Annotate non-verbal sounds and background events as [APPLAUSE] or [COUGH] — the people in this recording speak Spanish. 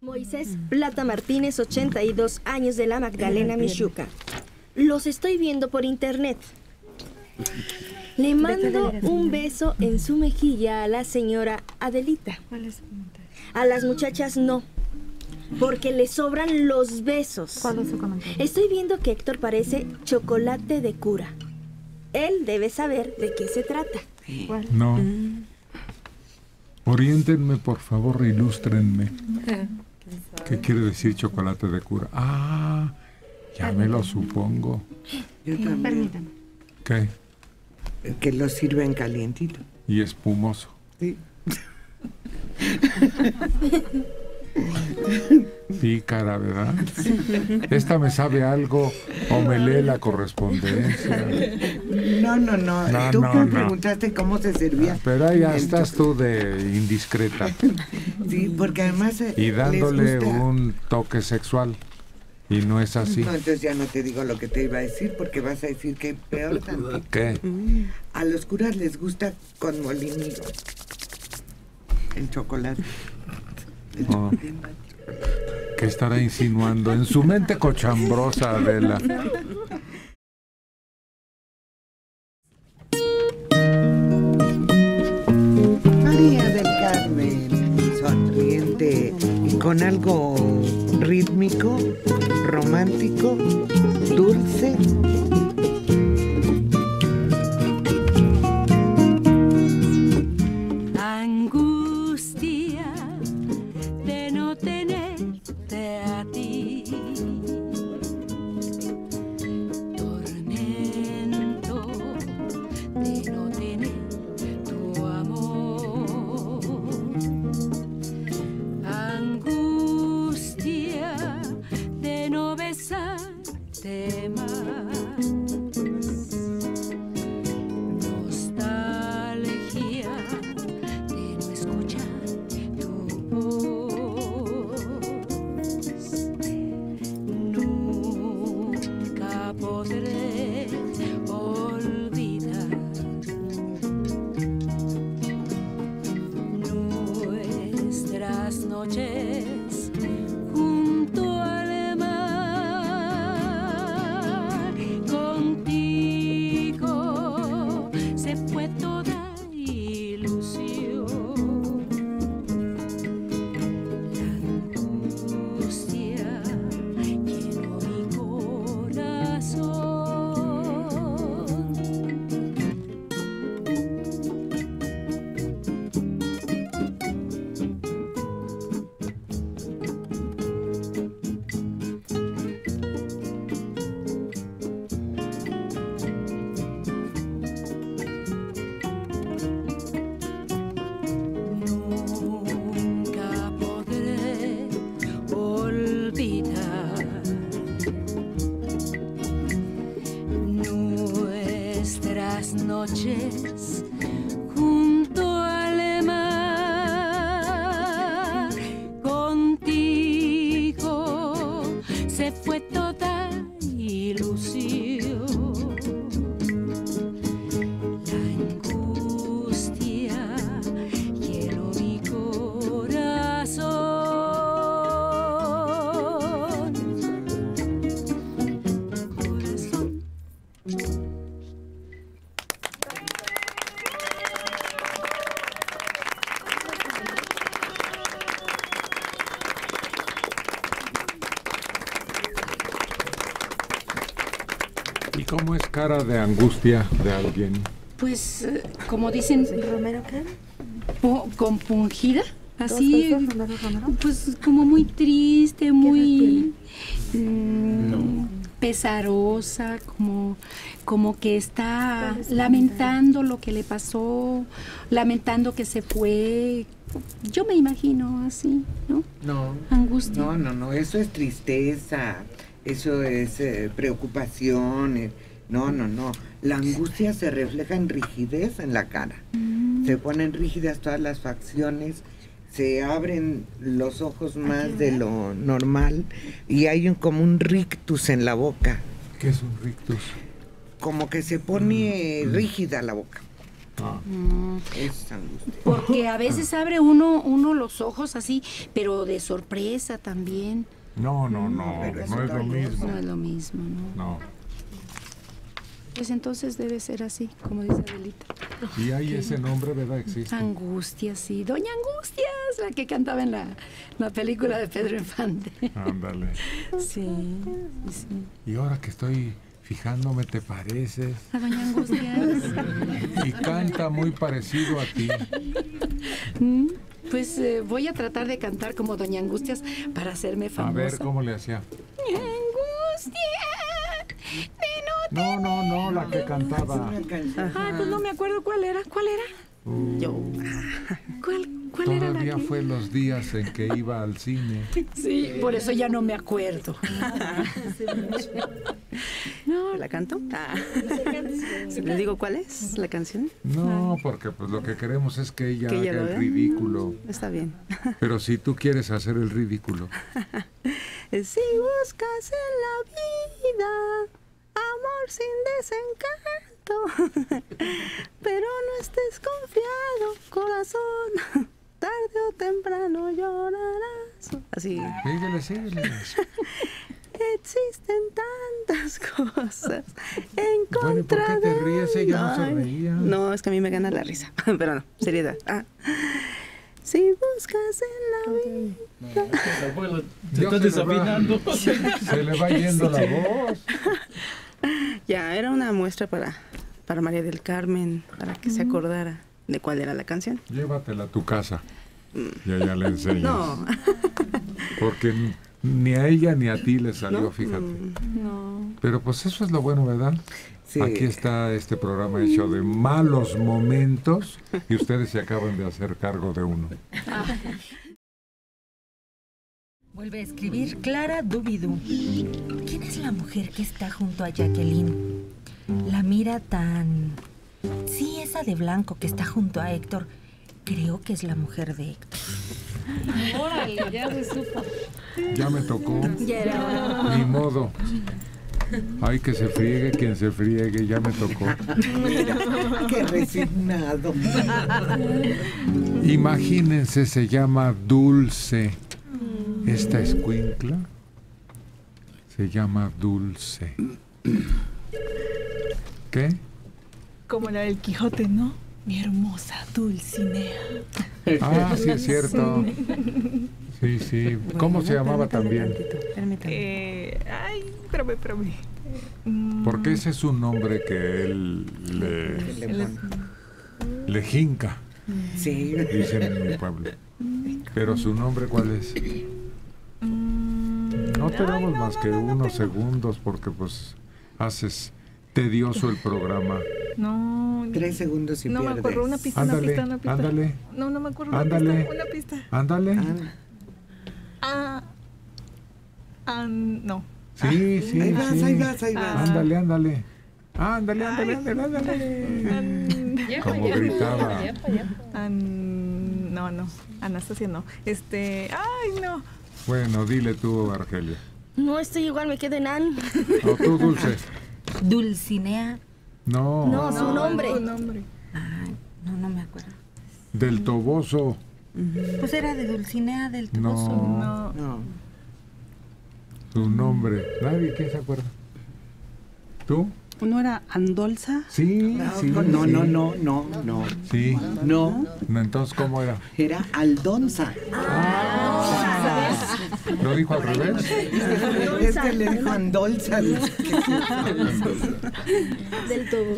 Moisés Plata Martínez, 82 años de la Magdalena, Michuca. Los estoy viendo por internet. Le mando un beso en su mejilla a la señora Adelita. A las muchachas no, porque le sobran los besos. ¿Cuál es su comentario? Estoy viendo que Héctor parece chocolate de cura. Él debe saber de qué se trata. No. Oriéntenme, por favor, ilústrenme. ¿Qué quiere decir chocolate de cura? Ah, ya me lo supongo. Yo también. Permítame. ¿Qué? Que lo sirven calientito. Y espumoso. Sí. [LAUGHS] Pícara, ¿verdad? Esta me sabe algo o me lee la correspondencia. No, no, no. No, Tú no, me no. preguntaste cómo se servía. Pero ahí ya estás tú de indiscreta Sí, porque además. eh, y les dándole gusta- un toque sexual. Y no es así. No, entonces ya no te digo lo que te iba a decir porque vas a decir que peor tantito. ¿Qué? A los curas les gusta con molinillo. El chocolate. Oh. ¿Qué estará insinuando en su mente cochambrosa, Adela? María del Carmen, sonriente y con algo rítmico, romántico, dulce. angustia cómo es cara de angustia de alguien? Pues, eh, como dicen, ¿Romero qué? compungida, ¿Dos así, pues como muy triste, muy pesarosa, como, como que está ¿Cuál es su lamentando lo que le pasó, lamentando que se fue. Yo me imagino así, ¿no? No. Angustia. No, no, no, eso es tristeza, eso es eh, preocupación. eh, No, no, no. La angustia se refleja en rigidez en la cara. Se ponen rígidas todas las facciones, se abren los ojos más de lo normal y hay un, como un rictus en la boca, ¿Qué es un rictus? como que se pone rígida la boca. Ah, Es angustia. Porque a veces abre uno, uno los ojos así, pero de sorpresa también. no, no, no, pero no es lo mismo. No es lo mismo, ¿no? No. Pues entonces debe ser así, como dice Adelita. Y hay ese nombre, ¿verdad? Existe. Angustia, sí. Doña La que cantaba en la, la película de Pedro Infante. Ándale. [LAUGHS] Sí. Y ahora que estoy fijándome, ¿te pareces? A Doña Angustias. [LAUGHS] Y canta muy parecido a ti. Mm, Pues eh, voy a tratar de cantar como Doña Angustias para hacerme A famosa. ver cómo le hacía. Angustia, de no No, no, no, la que cantaba. Ay, pues no me acuerdo cuál era. ¿Cuál era? Yo. ¿Cuál, cuál era la Todavía que? fue los días en que iba al cine. [LAUGHS] Sí, por eso ya no me acuerdo. [LAUGHS] No, ¿La canto? Ah. ¿Les digo cuál es la canción? No, porque pues lo que queremos es que ella Que ella haga el ridículo. Está bien. [LAUGHS] Pero si tú quieres hacer el ridículo, Si buscas en la vida amor sin desencanto, pero no estés confiado, corazón, tarde o temprano llorarás. Así. síguele, síguele. [LAUGHS] Existen tantas cosas en Bueno, ¿y por qué te ríes? Ella no se Ay, reía. No, es que a mí me gana la risa. [LAUGHS] Pero no, seriedad. Ah. Si buscas en la vida. Estás se va- desafinando. [LAUGHS] Se le va yendo la voz. Ya, era una muestra para, para María del Carmen, para que se acordara de cuál era la canción. Llévatela a tu casa. Y allá le [LAUGHS] enseñas. No, Porque ni- a ella ni a ti le salió, fíjate. no. Pero pues eso es lo bueno, ¿verdad? Sí. Aquí está este programa hecho de malos momentos y ustedes se acaban de hacer cargo de uno. [LAUGHS] Vuelve a escribir Clara Dubidú. ¿Quién es la mujer que está junto a Jacqueline? La mira tan... Sí, esa de blanco que está junto a Héctor. Creo que es la mujer de Héctor. Órale, ya se supo. Ya me tocó, Ya era hora. ni modo. Ay, que se friegue quien se friegue, ya me tocó. Mira, [LAUGHS] qué resignado. Imagínense, se llama Dulce. Esta escuincla se llama Dulce. ¿Qué? Como la del Quijote, ¿no? Mi hermosa Dulcinea. Ah, sí, es cierto. Sí, sí. ¿Cómo se llamaba también? Permítame. Eh, ay, espérame, espérame. Mm, Porque ese es un nombre que él le, le jinca, Sí. dicen en mi pueblo. Pero su nombre, ¿cuál es? mm, No ay, tenemos no, más no, que no, no unos segundos porque pues haces tedioso el programa. No, Tres segundos y no me pierdes. acuerdo. Una pista, una Ándale, pista, una pista. ándale, No, no me acuerdo. Una Ándale. pista, una pista. ándale. Ah, Ah, ah, no. Sí, sí, ahí vas, sí. ahí vas, ahí vas. Ándale, ándale. Ándale, ándale, ándale, ándale. Como gritaba. Ah, no, no. Anastasia no. Este, ay, no. Bueno, dile tú, Argelia. No estoy igual, me quedo en An. O tú, Dulce. [LAUGHS] Dulcinea. No, No, su nombre. Su nombre. Ay, no, no me acuerdo. del Toboso. Pues era de Dulcinea del Toboso. No, No. No. su nombre. Nadie, ¿quién se acuerda? ¿Tú? ¿No era Andolza? Sí, sí. No, no, sí. no, no, no, no. Sí. No, No, Entonces, ¿cómo era? era Aldonza. ¿Lo dijo al revés? [LAUGHS] Es que le dijo Andolza. Del todo.